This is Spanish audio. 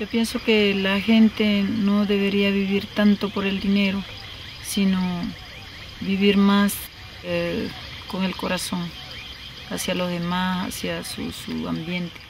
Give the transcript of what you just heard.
Yo pienso que la gente no debería vivir tanto por el dinero, sino vivir más eh, con el corazón hacia los demás, hacia su, su ambiente.